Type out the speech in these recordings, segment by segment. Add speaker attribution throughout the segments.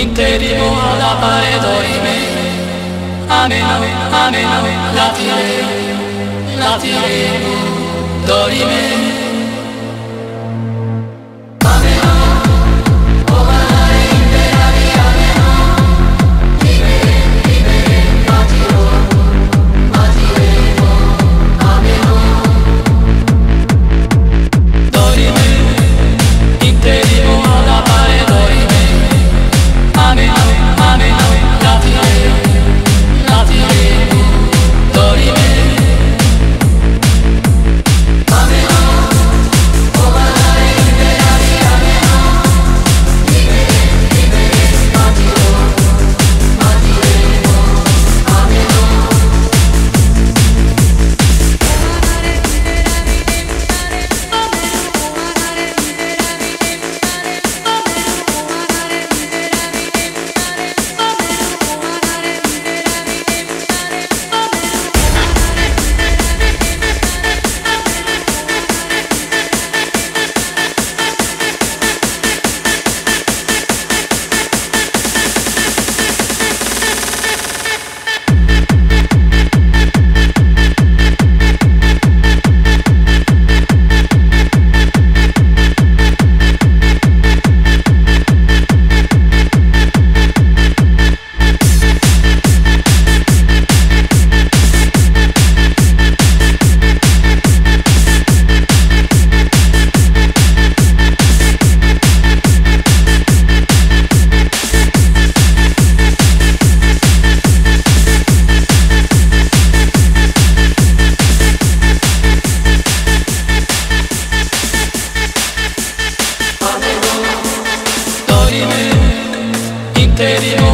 Speaker 1: interimo alla pare dorime ameno ameno latire latiremo dorime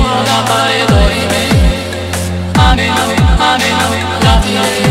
Speaker 1: Love you, love Amen, Amen, Amen.